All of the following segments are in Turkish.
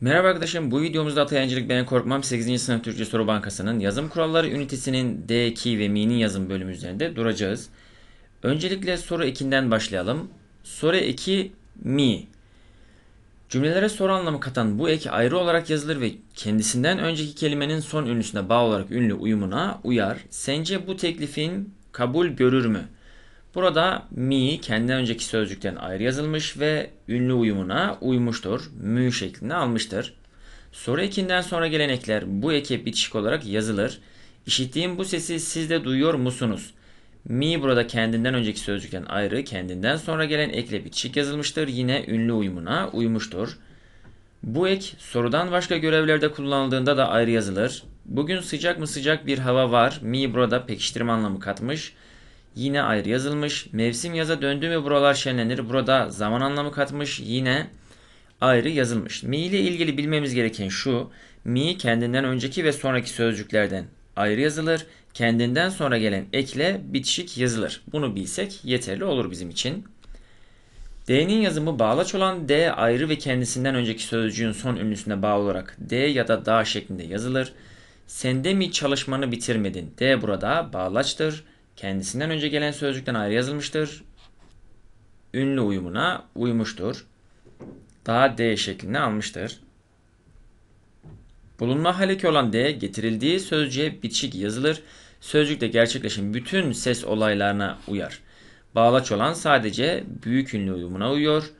Merhaba arkadaşım, bu videomuzda Atayancılık Ben Korkmam 8. sınıf Türkçe Soru Bankası'nın yazım kuralları ünitesinin D, Ki ve Mi'nin yazım bölümü üzerinde duracağız. Öncelikle soru ekinden başlayalım. Soru eki Mi. Cümlelere soru anlamı katan bu ek ayrı olarak yazılır ve kendisinden önceki kelimenin son ünlüsüne bağlı olarak ünlü uyumuna uyar. Sence bu teklifin kabul görür mü? Burada mi kendinden önceki sözcükten ayrı yazılmış ve ünlü uyumuna uymuştur. Mü şeklini almıştır. Soru ekinden sonra gelen ekler bu eke bitişik olarak yazılır. İşittiğim bu sesi siz de duyuyor musunuz? Mi burada kendinden önceki sözcükten ayrı, kendinden sonra gelen ekle bitişik yazılmıştır. Yine ünlü uyumuna uymuştur. Bu ek sorudan başka görevlerde kullanıldığında da ayrı yazılır. Bugün sıcak mı sıcak bir hava var. Mi burada pekiştirme anlamı katmış. Yine ayrı yazılmış. Mevsim yaza döndü mü buralar şenlenir. Burada zaman anlamı katmış. Yine ayrı yazılmış. Mi ile ilgili bilmemiz gereken şu. Mi kendinden önceki ve sonraki sözcüklerden ayrı yazılır. Kendinden sonra gelen ekle bitişik yazılır. Bunu bilsek yeterli olur bizim için. D'nin yazımı bağlaç olan D ayrı ve kendisinden önceki sözcüğün son ünlüsüne bağlı olarak D ya da da şeklinde yazılır. Sende mi çalışmanı bitirmedin? D burada bağlaçtır. Kendisinden önce gelen sözcükten ayrı yazılmıştır. Ünlü uyumuna uymuştur. Daha D şeklini almıştır. Bulunma haleki olan D getirildiği sözcüğe bitişik yazılır. Sözcükte gerçekleşen bütün ses olaylarına uyar. Bağlaç olan sadece büyük ünlü uyumuna uyuyor.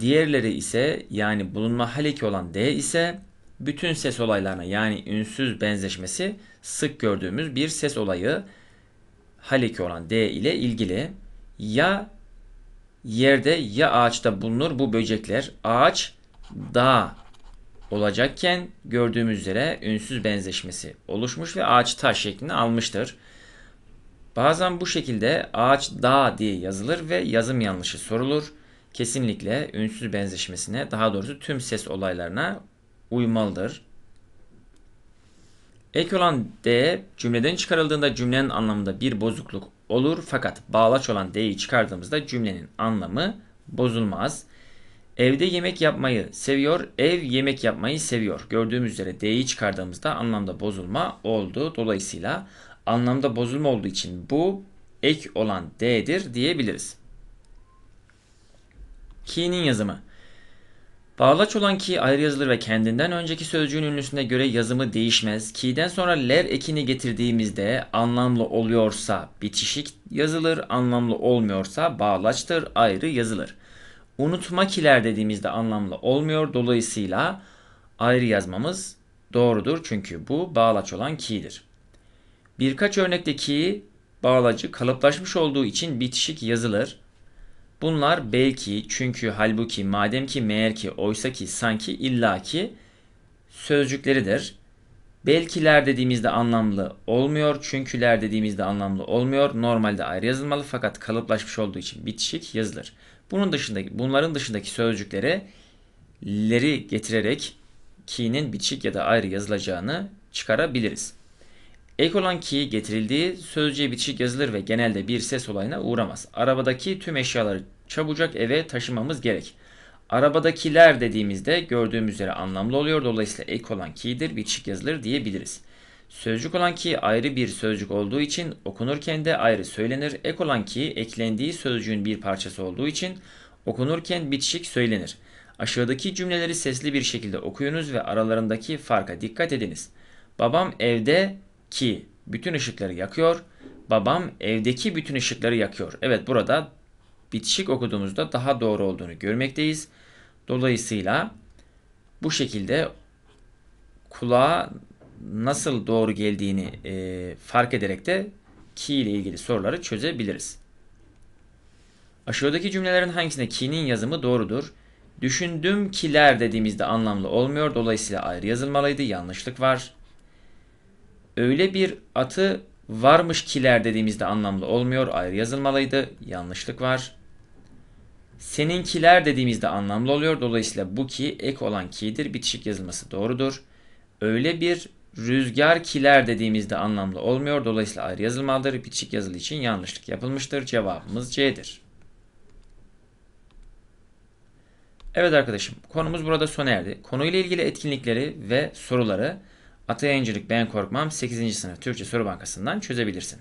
Diğerleri ise yani bulunma haleki olan D ise bütün ses olaylarına yani ünsüz benzeşmesi sık gördüğümüz bir ses olayı haleki olan D ile ilgili. Ya yerde ya ağaçta bulunur bu böcekler. Ağaç dağ olacakken gördüğümüz üzere ünsüz benzeşmesi oluşmuş ve ağaç taş şeklini almıştır. Bazen bu şekilde ağaç dağ diye yazılır ve yazım yanlışı sorulur. Kesinlikle ünsüz benzeşmesine daha doğrusu tüm ses olaylarına uymalıdır. Ek olan D cümleden çıkarıldığında cümlenin anlamında bir bozukluk olur fakat bağlaç olan D'yi çıkardığımızda cümlenin anlamı bozulmaz. Evde yemek yapmayı seviyor, ev yemek yapmayı seviyor. Gördüğümüz üzere D'yi çıkardığımızda anlamda bozulma oldu. Dolayısıyla anlamda bozulma olduğu için bu ek olan D'dir diyebiliriz. Ki'nin yazımı. Bağlaç olan ki ayrı yazılır ve kendinden önceki sözcüğün ünlüsüne göre yazımı değişmez. Ki'den sonra ler ekini getirdiğimizde anlamlı oluyorsa bitişik yazılır, anlamlı olmuyorsa bağlaçtır, ayrı yazılır. Unutma kiler dediğimizde anlamlı olmuyor. Dolayısıyla ayrı yazmamız doğrudur. Çünkü bu bağlaç olan ki'dir. Birkaç örnekte ki bağlacı kalıplaşmış olduğu için bitişik yazılır. Bunlar belki, çünkü, halbuki, madem ki, meğer ki, oysa ki, sanki, illaki sözcükleridir. Belkiler dediğimizde anlamlı olmuyor. Çünküler dediğimizde anlamlı olmuyor. Normalde ayrı yazılmalı fakat kalıplaşmış olduğu için bitişik yazılır. Bunun dışındaki, bunların dışındaki sözcükleri leri getirerek ki'nin bitişik ya da ayrı yazılacağını çıkarabiliriz. Ek olan ki getirildiği sözcüğe bitişik yazılır ve genelde bir ses olayına uğramaz. Arabadaki tüm eşyaları çabucak eve taşımamız gerek. Arabadakiler dediğimizde gördüğümüz üzere anlamlı oluyor. Dolayısıyla ek olan ki'dir, bitişik yazılır diyebiliriz. Sözcük olan ki ayrı bir sözcük olduğu için okunurken de ayrı söylenir. Ek olan ki eklendiği sözcüğün bir parçası olduğu için okunurken bitişik söylenir. Aşağıdaki cümleleri sesli bir şekilde okuyunuz ve aralarındaki farka dikkat ediniz. Babam evde ki bütün ışıkları yakıyor. Babam evdeki bütün ışıkları yakıyor. Evet burada bitişik okuduğumuzda daha doğru olduğunu görmekteyiz. Dolayısıyla bu şekilde kulağa nasıl doğru geldiğini e, fark ederek de ki ile ilgili soruları çözebiliriz. Aşağıdaki cümlelerin hangisinde ki'nin yazımı doğrudur? Düşündüm kiler dediğimizde anlamlı olmuyor. Dolayısıyla ayrı yazılmalıydı. Yanlışlık var. Öyle bir atı varmış kiler dediğimizde anlamlı olmuyor. Ayrı yazılmalıydı. Yanlışlık var. Seninkiler dediğimizde anlamlı oluyor. Dolayısıyla bu ki ek olan ki'dir. Bitişik yazılması doğrudur. Öyle bir rüzgar kiler dediğimizde anlamlı olmuyor. Dolayısıyla ayrı yazılmalıdır. Bitişik yazılı için yanlışlık yapılmıştır. Cevabımız C'dir. Evet arkadaşım, konumuz burada sona erdi. Konuyla ilgili etkinlikleri ve soruları Atay Yayıncılık Ben Korkmam 8. sınıf Türkçe Soru Bankası'ndan çözebilirsin.